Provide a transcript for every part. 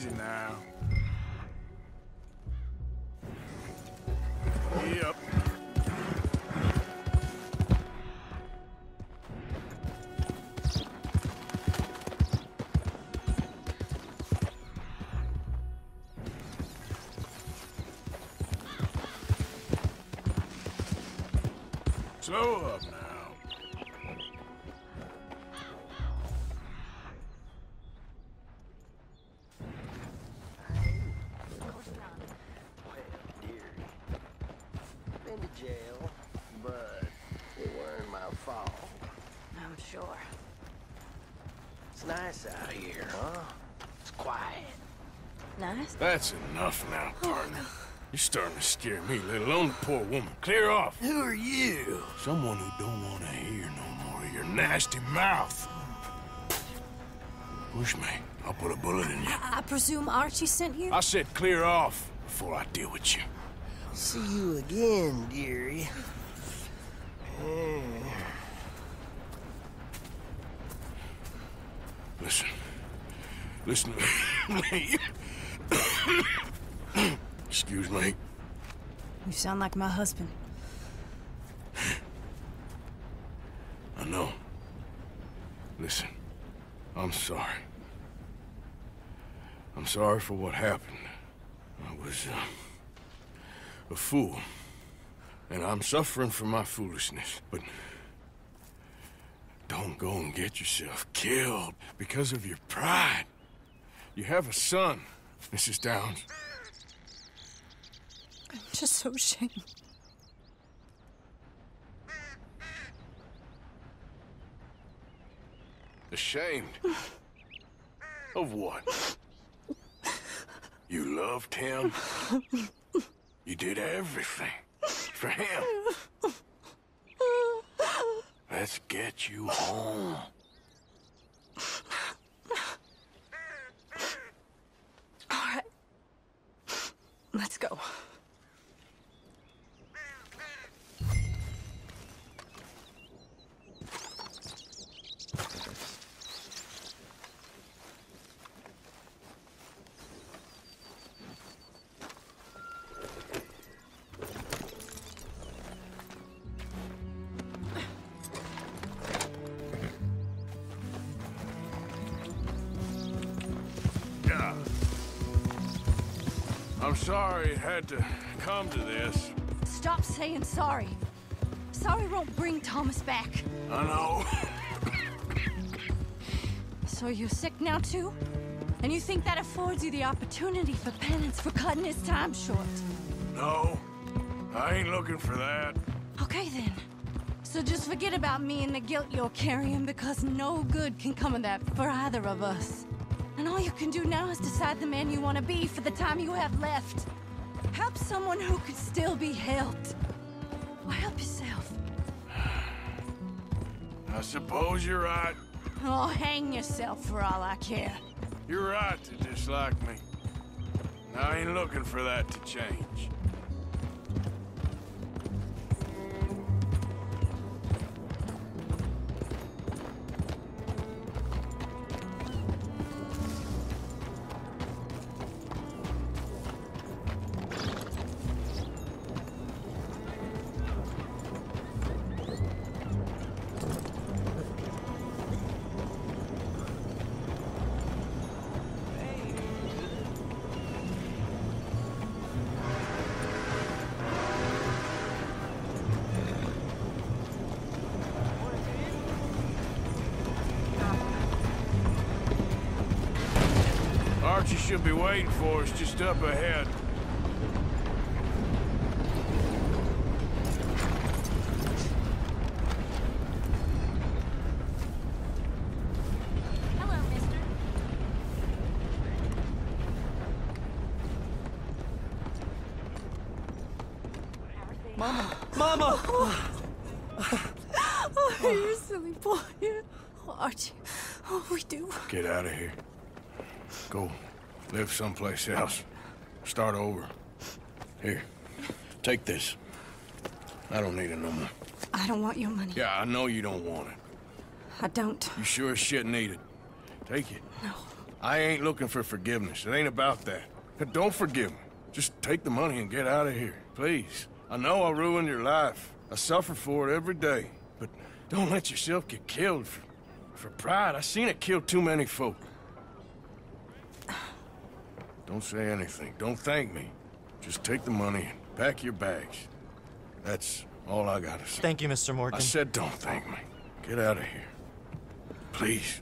Easy now. Yep. Slow up now. Enough now, partner. You're starting to scare me, let alone the poor woman. Clear off. Who are you? Someone who don't want to hear no more of your nasty mouth. Push me. I'll put a bullet in you. I presume Archie sent you? I said clear off before I deal with you. See you again, dearie. Listen. Listen to me. Excuse me. You sound like my husband. I know. Listen, I'm sorry. I'm sorry for what happened. I was uh, a fool. And I'm suffering for my foolishness. But don't go and get yourself killed because of your pride. You have a son, Mrs. Downs. Just so ashamed. Ashamed? of what? You loved him? You did everything for him. Let's get you home. Sorry it had to come to this. Stop saying sorry. Sorry won't bring Thomas back. I know. So you're sick now too? And you think that affords you the opportunity for penance for cutting his time short? No, I ain't looking for that. Okay then. So just forget about me and the guilt you're carrying because no good can come of that for either of us. All you can do now is decide the man you want to be for the time you have left. Help someone who could still be helped. Or help yourself. I suppose you're right. Oh, hang yourself for all I care. You're right to dislike me. I ain't looking for that to change. For just up ahead. Hello, mister. Mama! Oh, you silly boy. Oh, Archie. Oh, we do. Get out of here. Go. Live someplace else. Start over. Here. Take this. I don't need it no more. I don't want your money. Yeah, I know you don't want it. I don't. You sure as shit need it. Take it. No. I ain't looking for forgiveness. It ain't about that. Don't forgive me. Just take the money and get out of here, please. I know I ruined your life. I suffer for it every day. But don't let yourself get killed for, for pride. I seen it kill too many folk. Don't say anything. Don't thank me. Just take the money and pack your bags. That's all I gotta say. Thank you, Mr. Morgan. I said don't thank me. Get out of here. Please.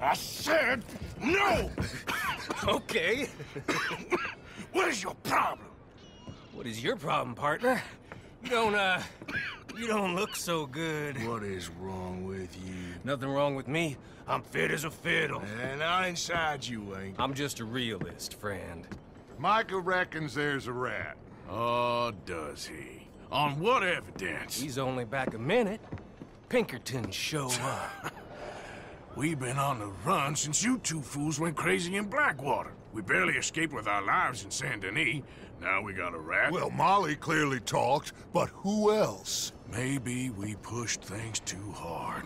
I said no! Okay. What is your problem? What is your problem, partner? You don't, uh, you don't look so good. What is wrong with you? Nothing wrong with me. I'm fit as a fiddle. And I inside you ain't. I'm just a realist, friend. Micah reckons there's a rat. Oh, does he? On what evidence? He's only back a minute. Pinkerton show up. We've been on the run since you two fools went crazy in Blackwater. We barely escaped with our lives in Saint Denis. Now we got a rat. Well, Molly clearly talked, but who else? maybe we pushed things too hard.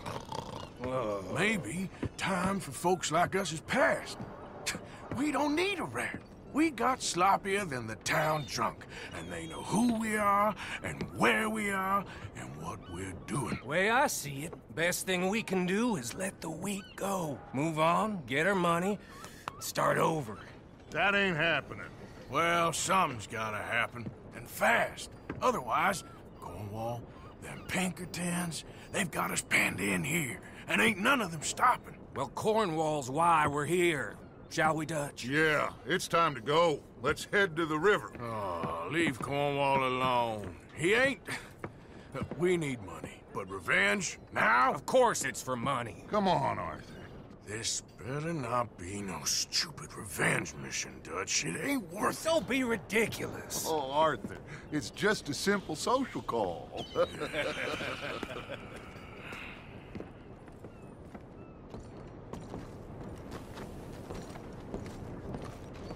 Whoa. Maybe time for folks like us is past. We don't need a rat. We got sloppier than the town drunk, and they know who we are, and where we are, and what we're doing. Way I see it, best thing we can do is let the week go. Move on, get our money, start over. That ain't happening. Well, something's gotta happen, and fast. Otherwise, Cornwall, them Pinkertons, they've got us penned in here, and ain't none of them stopping. Well, Cornwall's why we're here. Shall we, Dutch? Yeah, it's time to go. Let's head to the river. Oh, leave Cornwall alone. He ain't... We need money, but revenge, now? Of course it's for money. Come on, Arthur. This better not be no stupid revenge mission, Dutch. It ain't worth it. Don't be ridiculous. Oh, Arthur, it's just a simple social call.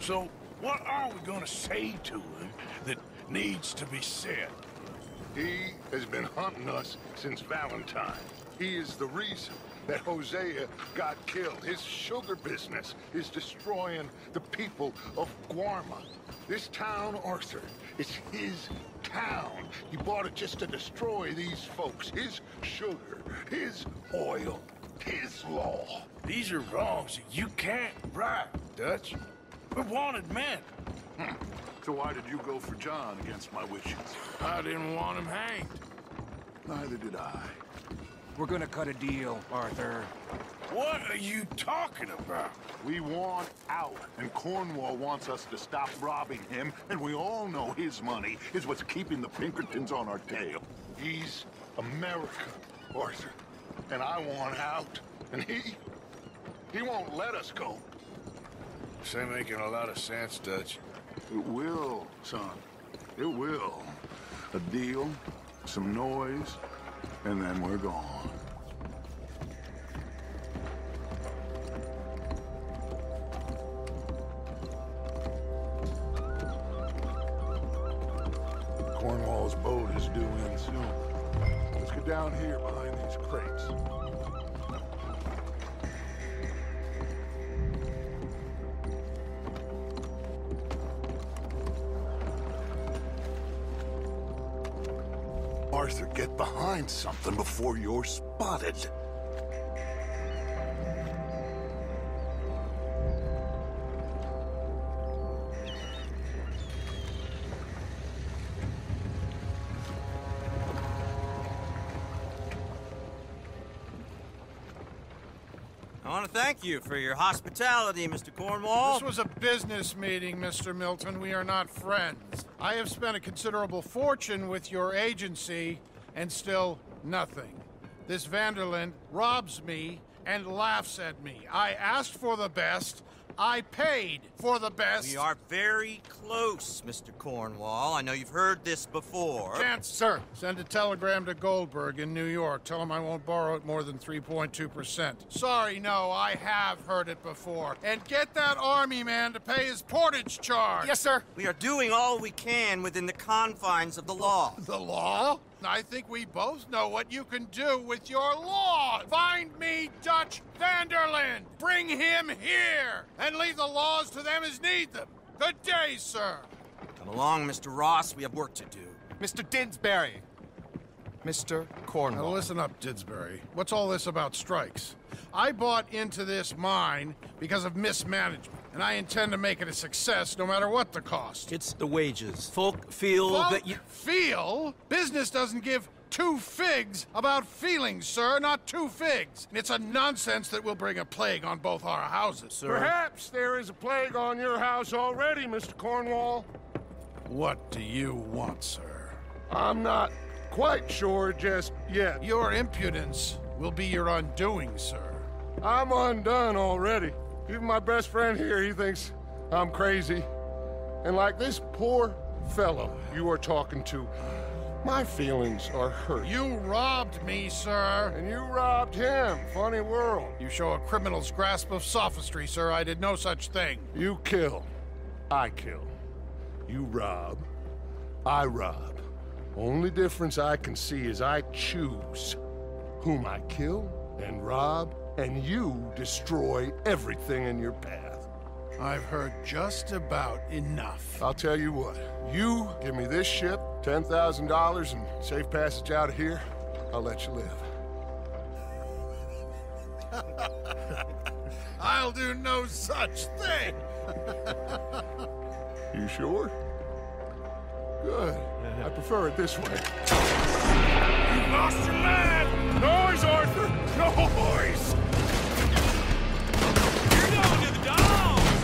So, what are we gonna say to him that needs to be said? he has been hunting us since Valentine. He is the reason that Hosea got killed. His sugar business is destroying the people of Guarma. This town, Arthur, is his town. He bought it just to destroy these folks. His sugar, his oil, his law. These are wrongs that you can't right, Dutch. We're wanted men. Hmm. So why did you go for John against my wishes? I didn't want him hanged. Neither did I. We're gonna cut a deal, Arthur. What are you talking about? We want out, and Cornwall wants us to stop robbing him, and we all know his money is what's keeping the Pinkertons on our tail. He's America, Arthur, and I want out, and he... he won't let us go. This ain't making a lot of sense, Dutch. It will, son. It will. A deal, some noise, and then we're gone. Spotted. I want to thank you for your hospitality, Mr. Cornwall. This was a business meeting, Mr. Milton. We are not friends. I have spent a considerable fortune with your agency, and still nothing. This van der Linde robs me and laughs at me. I asked for the best. I paid for the best. We are very close, Mr. Cornwall. I know you've heard this before. Chance, sir, send a telegram to Goldberg in New York. Tell him I won't borrow it more than 3.2%. Sorry, no, I have heard it before. And get that army man to pay his portage charge. Yes, sir. We are doing all we can within the confines of the law. The law? I think we both know what you can do with your law. Find me Dutch van der Linde. Bring him here. And leave the laws to them as need them. Good day, sir. Come along, Mr. Ross. We have work to do. Mr. Dinsbury. Mr. Now listen up, Didsbury. What's all this about strikes? I bought into this mine because of mismanagement, and I intend to make it a success no matter what the cost. It's the wages. Folk feel Folk that you. feel? Business doesn't give two figs about feelings, sir, not two figs. And It's a nonsense that will bring a plague on both our houses. Sir. Perhaps there is a plague on your house already, Mr. Cornwall. What do you want, sir? I'm not quite sure just yet. Your impudence will be your undoing, sir. I'm undone already. Even my best friend here, he thinks I'm crazy. And like this poor fellow you are talking to, my feelings are hurt. You robbed me, sir. And you robbed him. Funny world. You show a criminal's grasp of sophistry, sir. I did no such thing. You kill. I kill. You rob. I rob. Only difference I can see is I choose whom I kill and rob, and you destroy everything in your path. I've heard just about enough. I'll tell you what. You give me this ship, $10,000, and safe passage out of here, I'll let you live. I'll do no such thing. You sure? Good. I prefer it this way. You lost your man! Noise, Arthur! Noise! You're going to the dogs!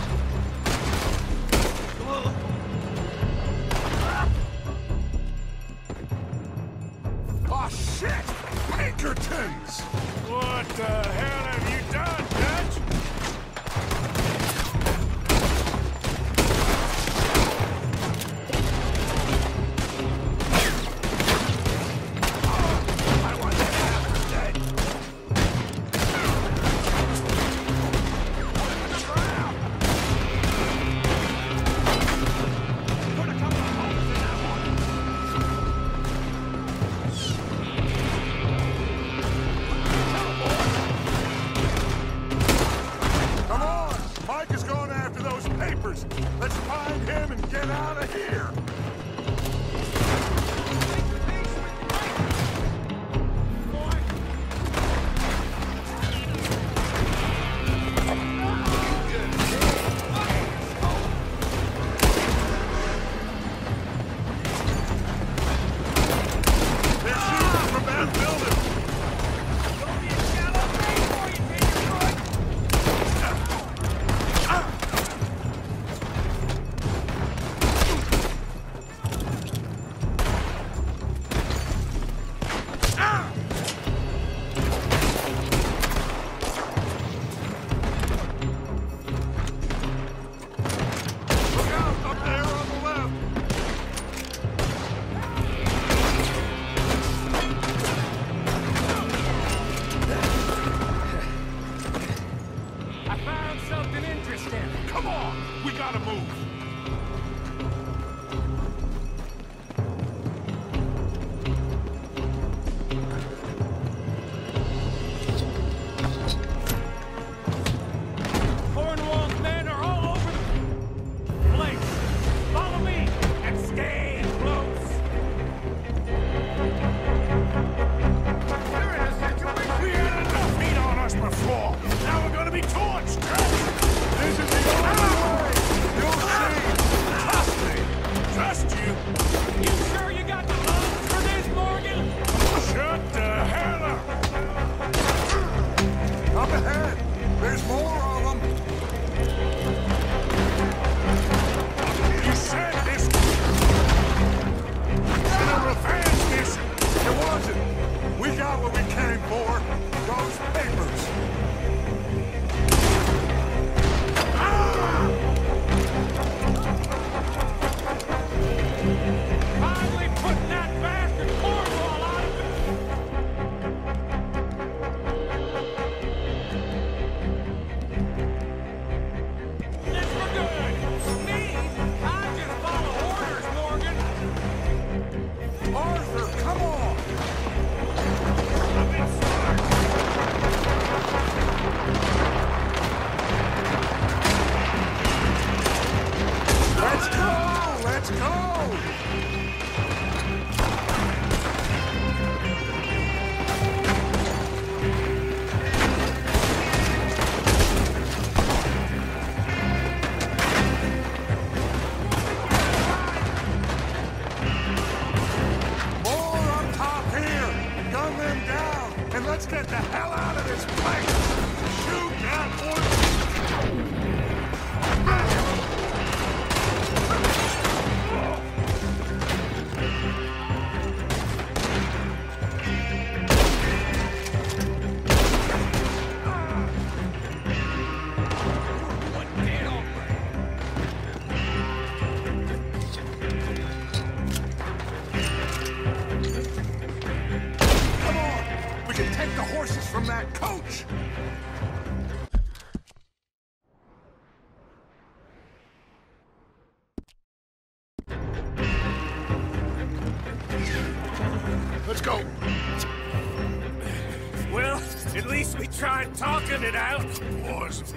Oh, shit! Pinkertons! What the hell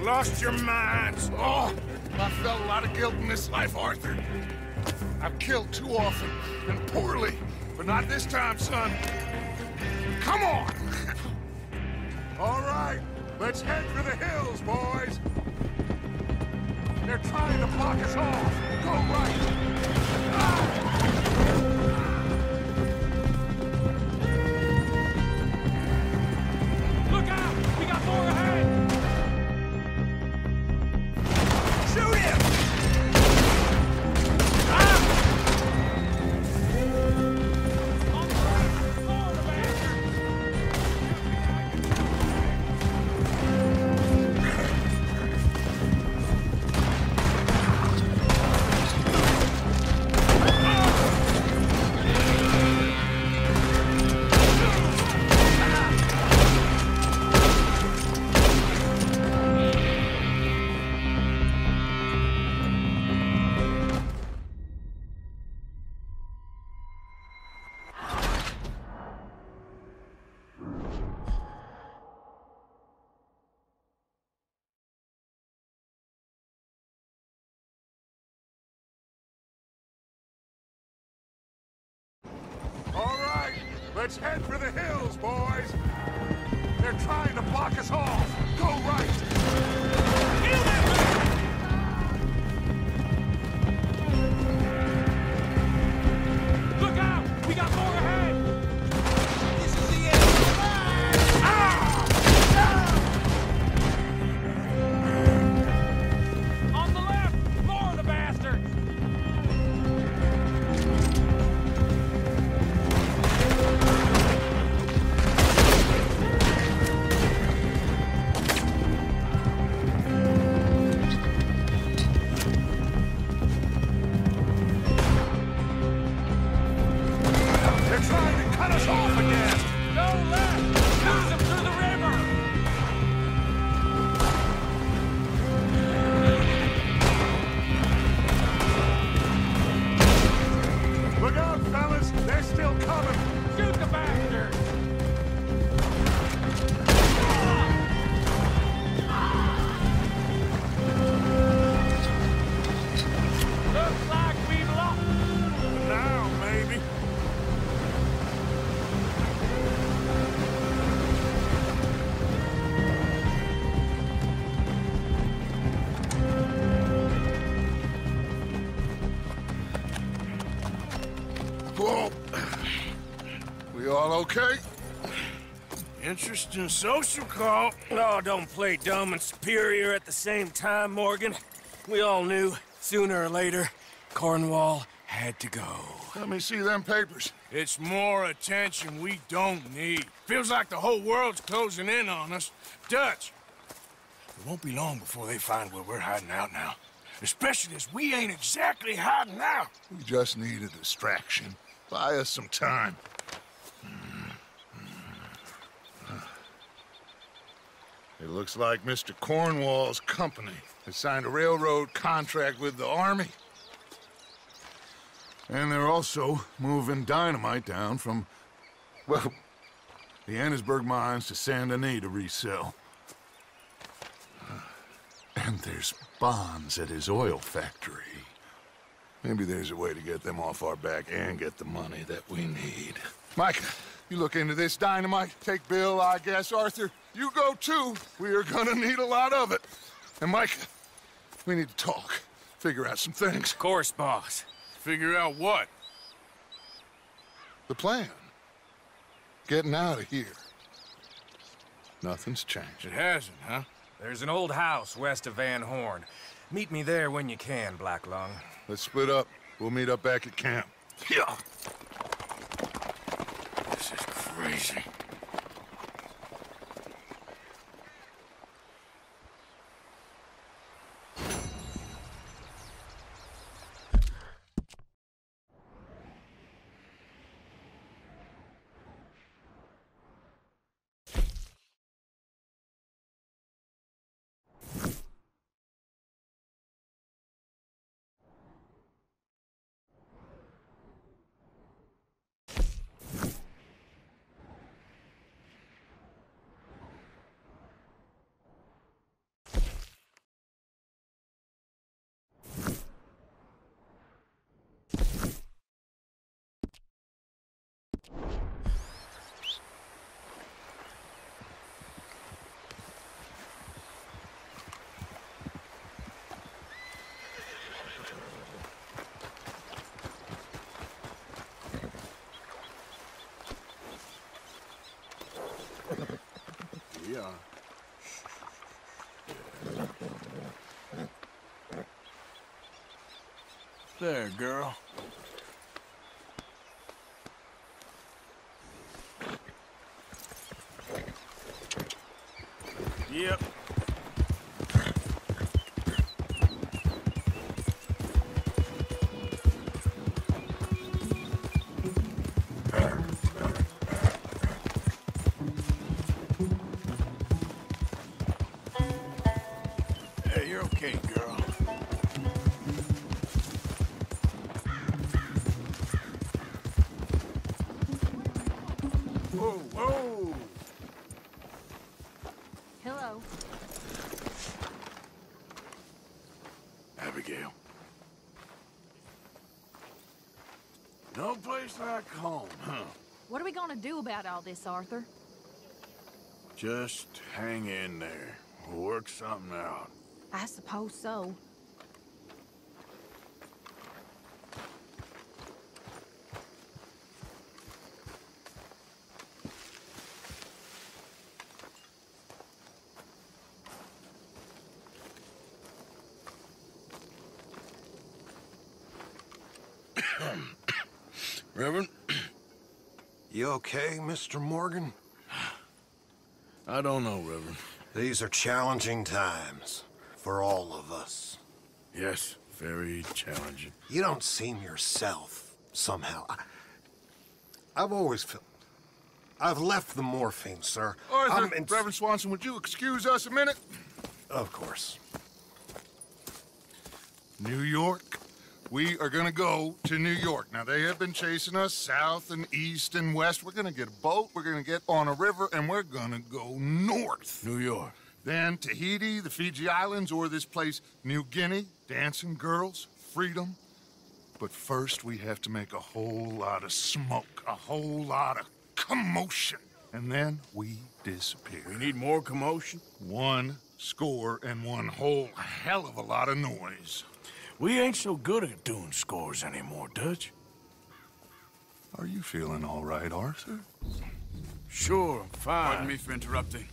lost your minds. Oh, I felt a lot of guilt in this life, Arthur. I've killed too often and poorly, but not this time, son. Come on! All right, let's head for the hills, boys. They're trying to block us off. Go right. Let's head for the hills, boys! They're trying to block us off! Interesting social call. Oh, don't play dumb and superior at the same time, Morgan. We all knew, sooner or later, Cornwall had to go. Let me see them papers. It's more attention we don't need. Feels like the whole world's closing in on us. Dutch, it won't be long before they find where we're hiding out now. Especially as we ain't exactly hiding out. We just need a distraction. Buy us some time. It looks like Mr. Cornwall's company has signed a railroad contract with the Army. And they're also moving dynamite down from, well, the Annesburg mines to Saint Denis to resell. And there's bonds at his oil factory. Maybe there's a way to get them off our back and get the money that we need. Micah, you look into this dynamite. Take Bill, I guess. Arthur, you go too. We are gonna need a lot of it. And Micah, we need to talk. Figure out some things. Of course, boss. Figure out what? The plan. Getting out of here. Nothing's changed. It hasn't, huh? There's an old house west of Van Horn. Meet me there when you can, Black Lung. Let's split up. We'll meet up back at camp. Yeah. This is crazy. Yeah. There, girl. Like home, huh? What are we gonna do about all this, Arthur? Just hang in there. We'll work something out. I suppose so. Reverend, You okay, Mr. Morgan? I don't know, Reverend. These are challenging times for all of us. Yes, very challenging. You don't seem yourself, somehow. I, I've always felt... I've left the morphine, sir. Arthur, in- Reverend Swanson, would you excuse us a minute? Of course. New York. We are gonna go to New York. Now, they have been chasing us south and east and west. We're gonna get a boat, we're gonna get on a river, and we're gonna go north. New York. Then Tahiti, the Fiji Islands, or this place, New Guinea, dancing girls, freedom. But first, we have to make a whole lot of smoke, a whole lot of commotion. And then we disappear. We need more commotion. One score and one whole hell of a lot of noise. We ain't so good at doing scores anymore, Dutch. Are you feeling all right, Arthur? Sure, I'm fine. Pardon me for interrupting.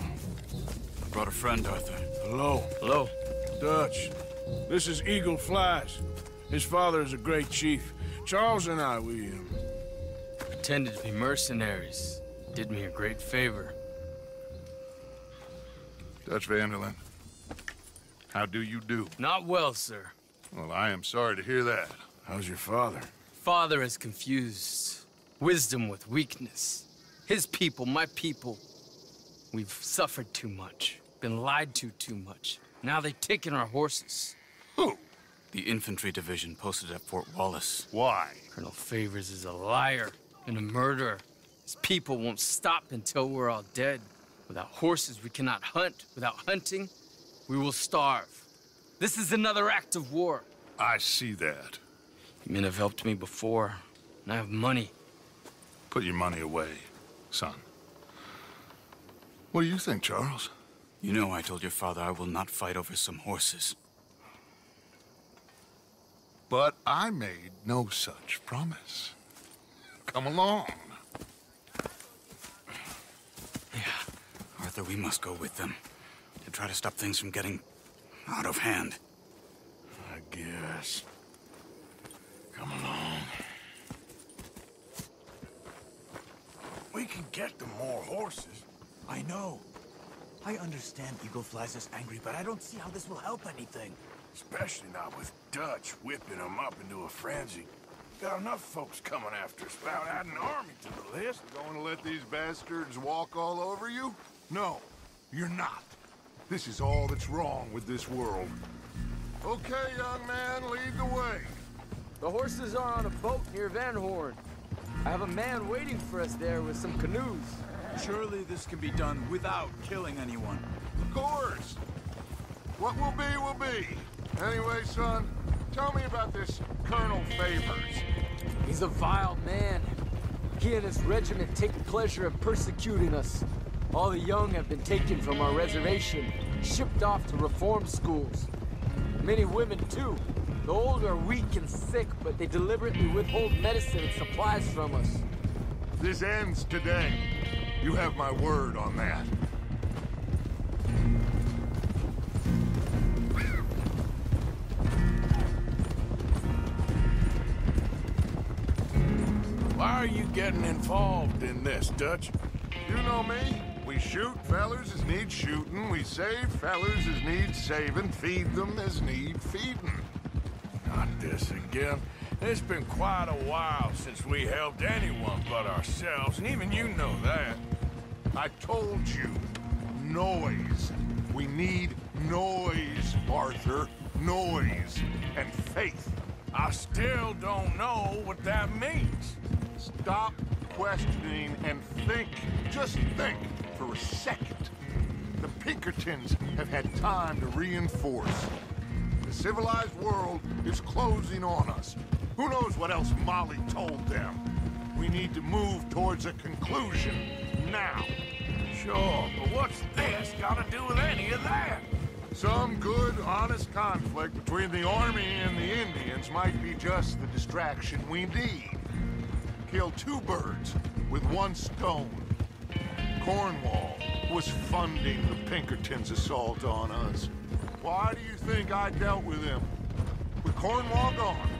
I brought a friend, Arthur. Hello. Hello. Dutch. This is Eagle Flies. His father is a great chief. Charles and I, we... Um... Pretended to be mercenaries. Did me a great favor. Dutch van der Linde. How do you do? Not well, sir. Well, I am sorry to hear that. How's your father? Father has confused wisdom with weakness. His people, my people. We've suffered too much. Been lied to too much. Now they've taken our horses. Who? The infantry division posted at Fort Wallace. Why? Colonel Favors is a liar and a murderer. His people won't stop until we're all dead. Without horses, we cannot hunt. Without hunting, we will starve. This is another act of war. I see that. You Men have helped me before, and I have money. Put your money away, son. What do you think, Charles? You know I told your father I will not fight over some horses. But I made no such promise. Come along. Yeah, Arthur, we must go with them. To try to stop things from getting out of hand. I guess. Come along. We can get them more horses. I know. I understand Eagle Flies is angry, but I don't see how this will help anything. Especially not with Dutch whipping them up into a frenzy. Got enough folks coming after us without adding an army to the list. Going to let these bastards walk all over you? No, you're not. This is all that's wrong with this world. Okay, young man, lead the way. The horses are on a boat near Van Horn. I have a man waiting for us there with some canoes. Surely this can be done without killing anyone. Of course. What will be, will be. Anyway, son, tell me about this Colonel Favors. He's a vile man. He and his regiment take pleasure in persecuting us. All the young have been taken from our reservation, shipped off to reform schools. Many women, too. The old are weak and sick, but they deliberately withhold medicine and supplies from us. This ends today. You have my word on that. Why are you getting involved in this, Dutch? You know me. We shoot fellers as need shooting. We save fellers as need saving. Feed them as need feeding. Not this again. It's been quite a while since we helped anyone but ourselves, and even you know that. I told you. Noise. We need noise, Arthur. Noise. And faith. I still don't know what that means. Stop questioning and think. Just think for a second. The Pinkertons have had time to reinforce. The civilized world is closing on us. Who knows what else Molly told them? We need to move towards a conclusion now. Sure, but what's this got to do with any of that? Some good, honest conflict between the Army and the Indians might be just the distraction we need. Kill two birds with one stone. Cornwall was funding the Pinkertons' assault on us. Why do you think I dealt with him? With Cornwall gone,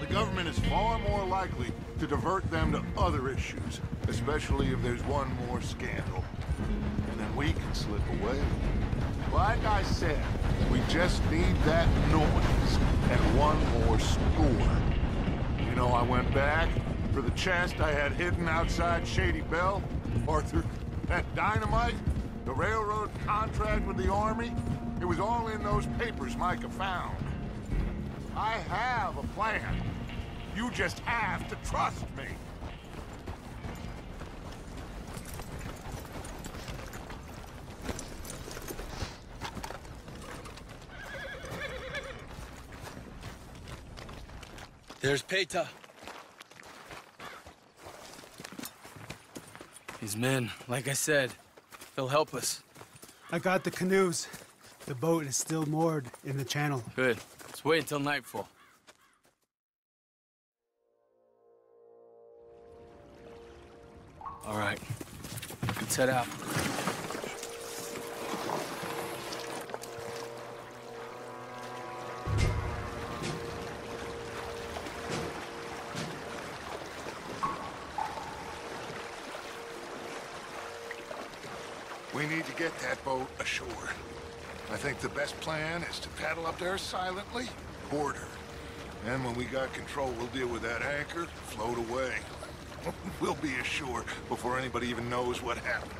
the government is far more likely to divert them to other issues, especially if there's one more scandal. And then we can slip away. Like I said, we just need that noise and one more score. You know, I went back for the chest I had hidden outside Shady Belle. Arthur, that dynamite, the railroad contract with the Army, it was all in those papers Micah found. I have a plan. You just have to trust me. There's Peta. These men, like I said, they'll help us. I got the canoes. The boat is still moored in the channel. Good. Let's wait until nightfall. All right. Let's head out. To get that boat ashore. I think the best plan is to paddle up there silently, board her. And when we got control, we'll deal with that anchor, float away. we'll be ashore before anybody even knows what happened.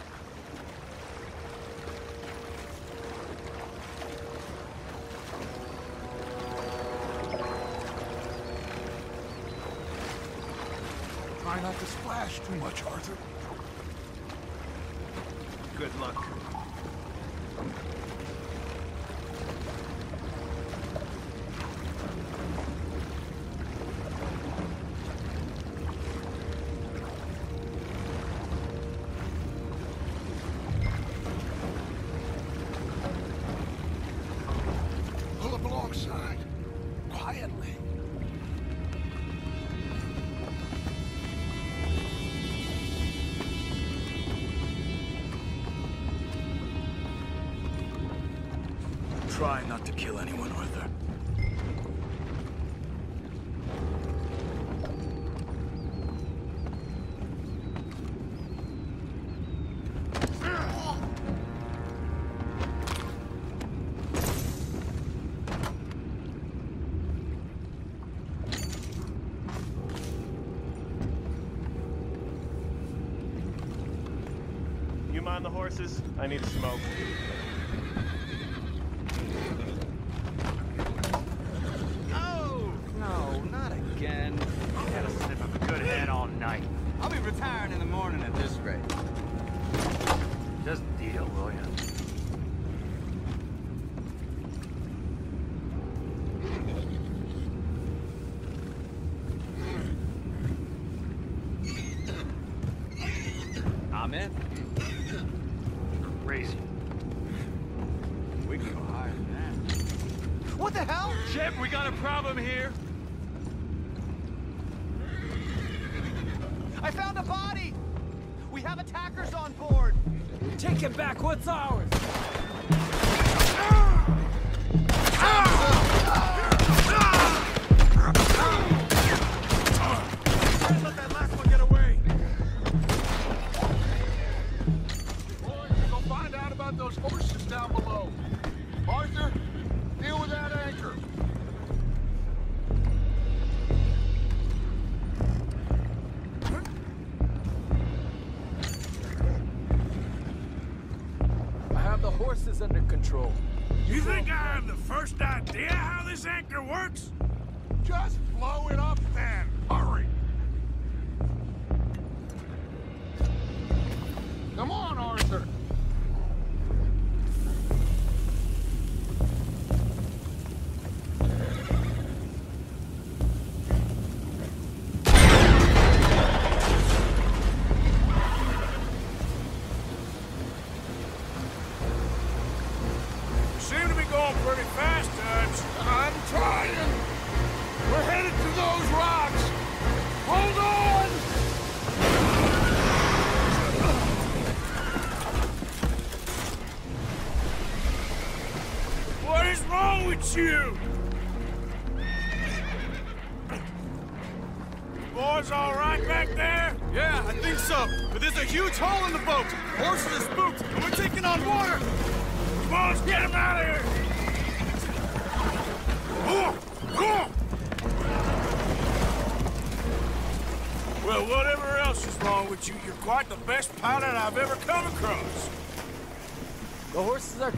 Try not to splash too much, Arthur. You mind the horses? I need a smoke. Oh! No, not again. You had a sniff of a good head all night. I'll be retiring in the morning at this rate. Just deal, will ya? Here. I found a body! We have attackers on board! Take it back. What's ours?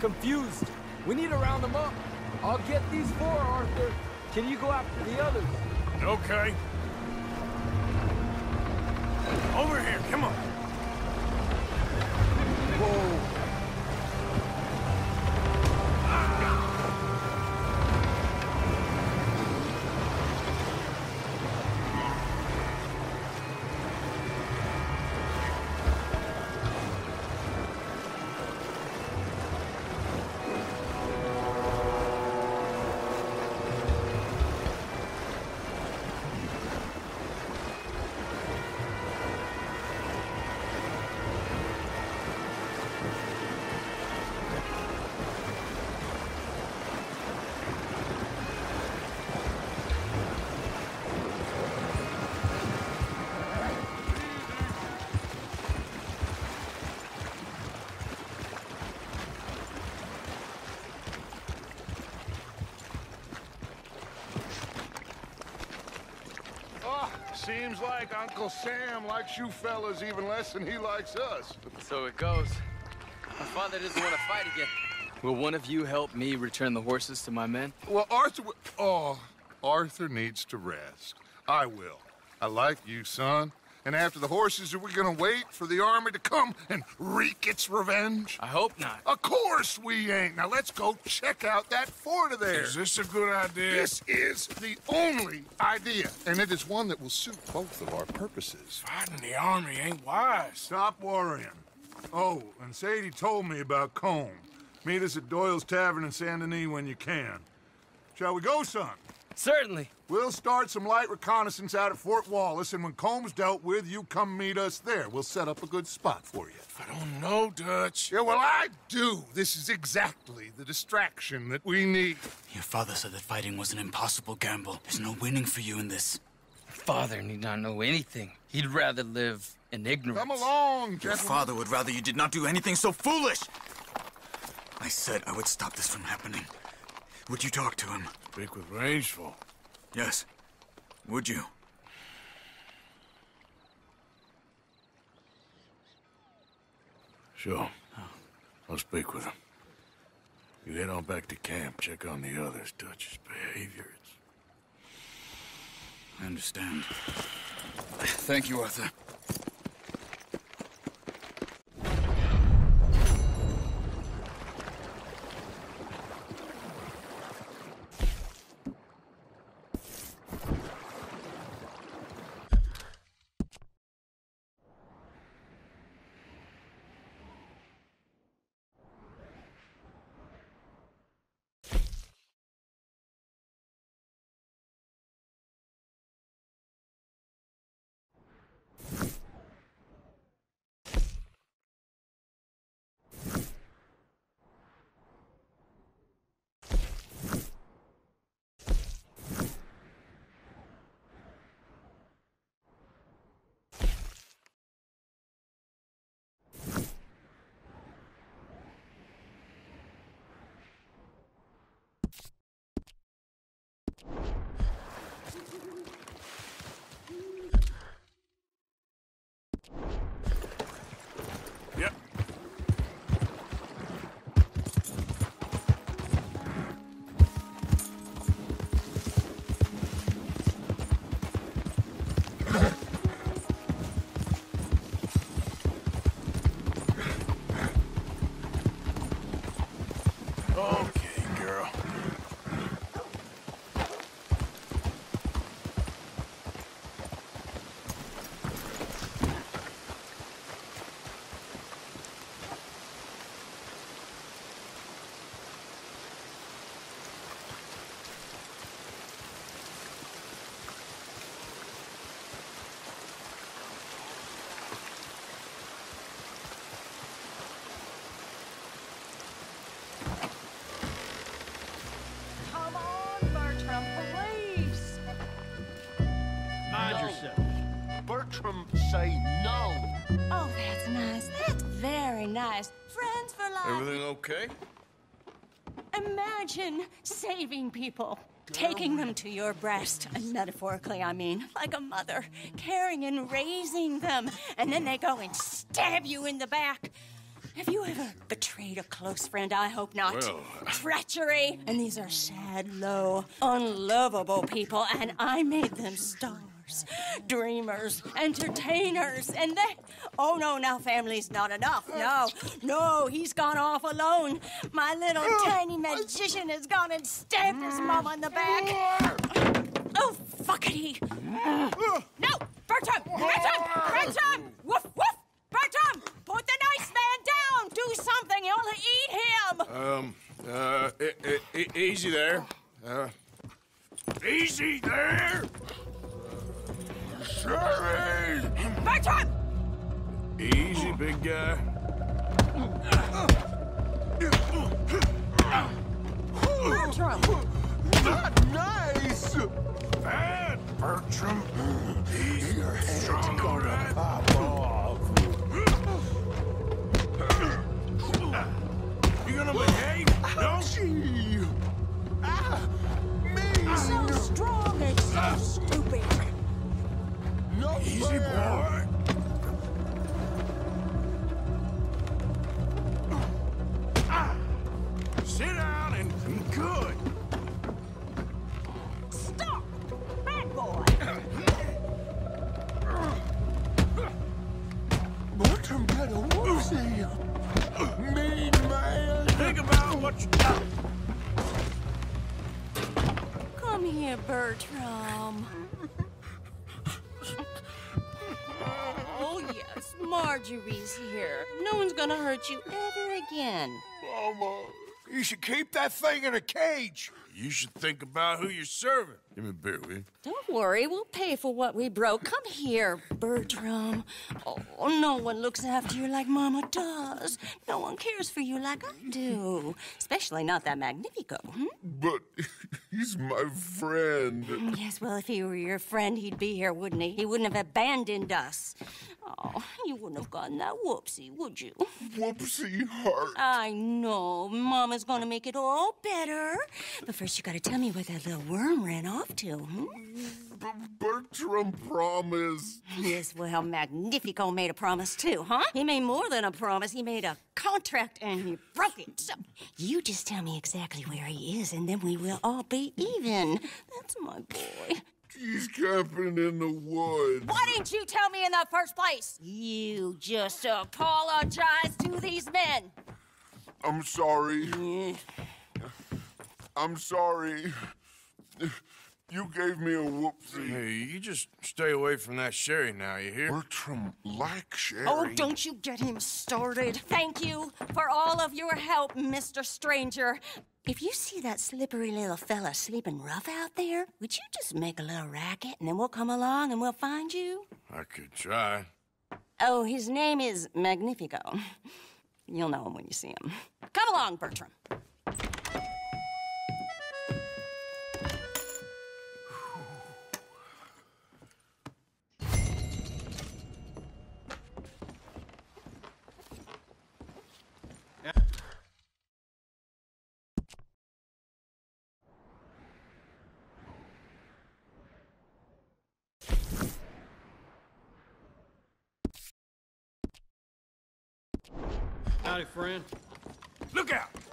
Confused. We need to round them up. I'll get these four, Arthur. Can you go after the others? Okay. Seems like Uncle Sam likes you fellas even less than he likes us. So it goes. My father doesn't want to fight again. Will one of you help me return the horses to my men? Well, Arthur... Oh, Arthur needs to rest. I will. I like you, son. And after the horses, are we gonna wait for the army to come and wreak its revenge? I hope not. Of course we ain't. Now let's go check out that fort of theirs. Is this a good idea? This is the only idea, and it is one that will suit both of our purposes. Fighting the army ain't wise. Stop worrying. Oh, and Sadie told me about Colm. Meet us at Doyle's Tavern in Saint Denis when you can. Shall we go, son? Certainly. We'll start some light reconnaissance out at Fort Wallace, and when Colm's dealt with, you come meet us there. We'll set up a good spot for you. I don't know, Dutch. Yeah, well, I do. This is exactly the distraction that we need. Your father said that fighting was an impossible gamble. There's no winning for you in this. Father need not know anything. He'd rather live in ignorance. Come along, gentlemen. Your father would rather you did not do anything so foolish. I said I would stop this from happening. Would you talk to him? Speak with Rains Fall. Yes. Would you? Sure. I'll speak with him. You head on back to camp, check on the others, Dutch's behavior. It's... I understand. Thank you, Arthur. Okay? Imagine saving people. Taking them to your breast, and metaphorically, I mean, like a mother, caring and raising them, and then they go and stab you in the back. Have you ever betrayed a close friend? I hope not. Well, uh, Treachery! And these are sad, low, unlovable people, and I made them stars, dreamers, entertainers, and they. Oh no, now family's not enough. No, no, he's gone off alone. My little tiny magician has gone and stabbed his mom in the back. Oh, fuckity! No! Bertram! Bertram! Bertram! Woof, woof! Bertram! Put the nice man down! Do something! You'll eat him! Um, uh, e- e- e- easy there. Uh, easy there! Sherry! Bertram! Easy, big guy. Bertram! Not nice! Bad, Bertram. Easy, Your head's strong, all gonna right? pop off. You gonna behave? No? Gee. Ah, me. So strong and so stupid. Easy boy. Hurt you ever again. Mama, you should keep that thing in a cage. You should think about who you're serving. Give me a beer, will you? Don't worry, we'll pay for what we broke. Come here, Bertram. Oh, no one looks after you like Mama does. No one cares for you like I do. Especially not that Magnifico. Hmm? But he's my friend. Yes, well, if he were your friend, he'd be here, wouldn't he? He wouldn't have abandoned us. Oh, you wouldn't have gotten that whoopsie, would you? Whoopsie heart. I know. Mama's gonna make it all better. But first, you gotta tell me where that little worm ran off to, hmm? Bertram promised. Yes, well, Magnifico made a promise too, huh? He made more than a promise. He made a contract and he broke it. So you just tell me exactly where he is, and then we will all be even. That's my boy. He's camping in the woods. Why didn't you tell me in the first place? You just apologize to these men. I'm sorry. I'm sorry. You gave me a whoopsie. Hey, you just stay away from that sherry now, you hear? Bertram likes sherry. Oh, don't you get him started. Thank you for all of your help, Mr. Stranger. If you see that slippery little fella sleeping rough out there, would you just make a little racket and then we'll come along and we'll find you? I could try. Oh, his name is Magnifico. You'll know him when you see him. Come along, Bertram. Friend. Look out!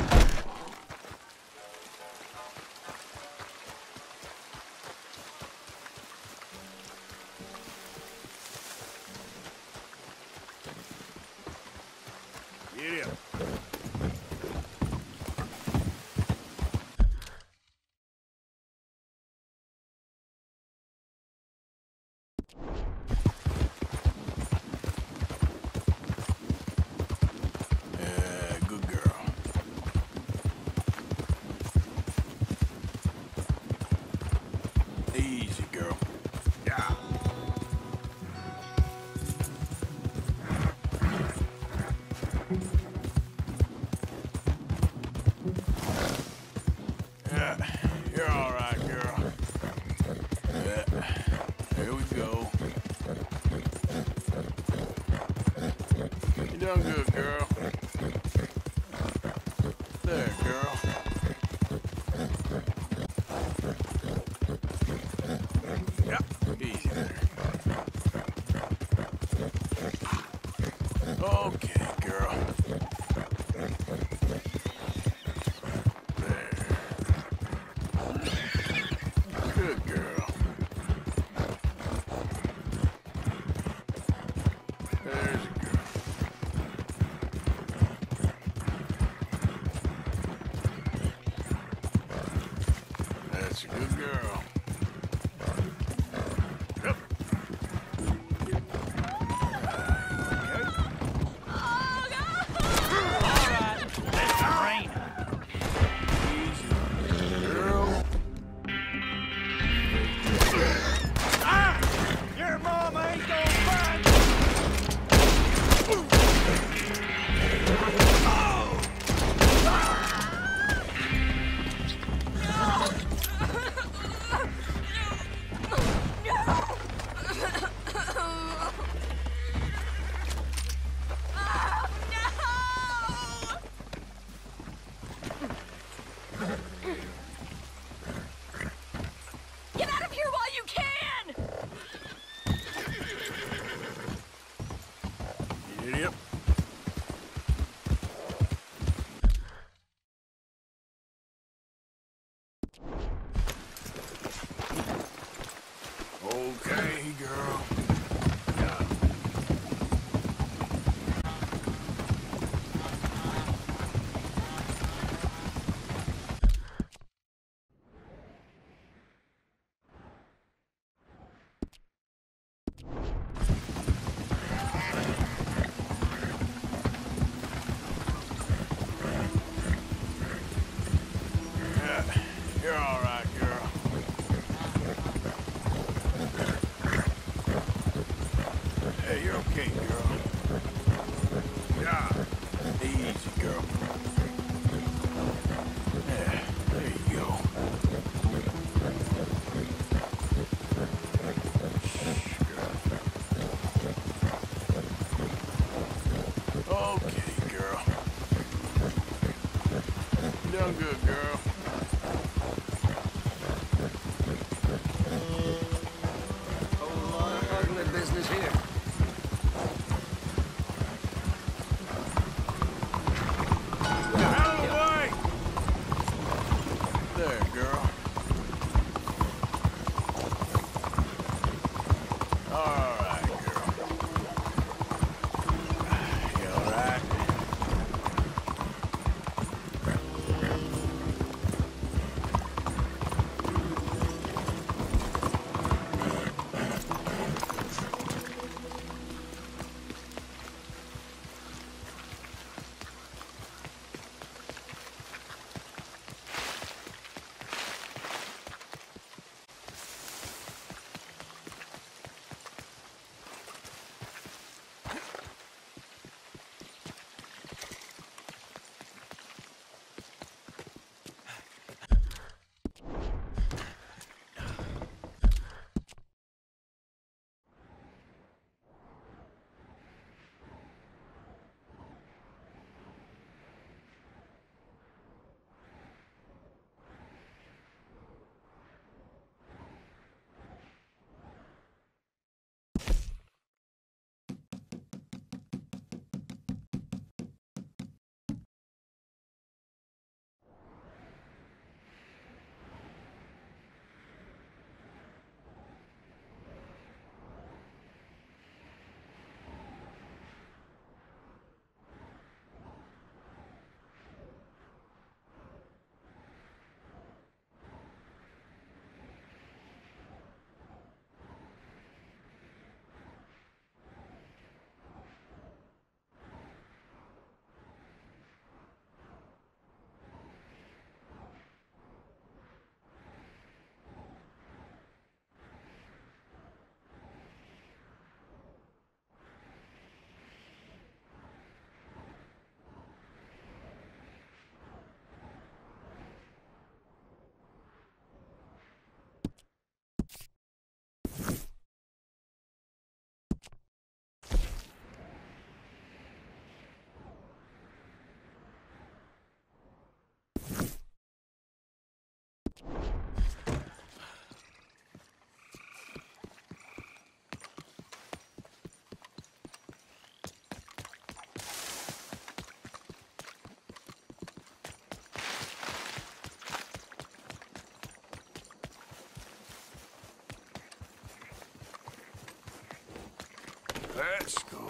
Good, girl. Let's go.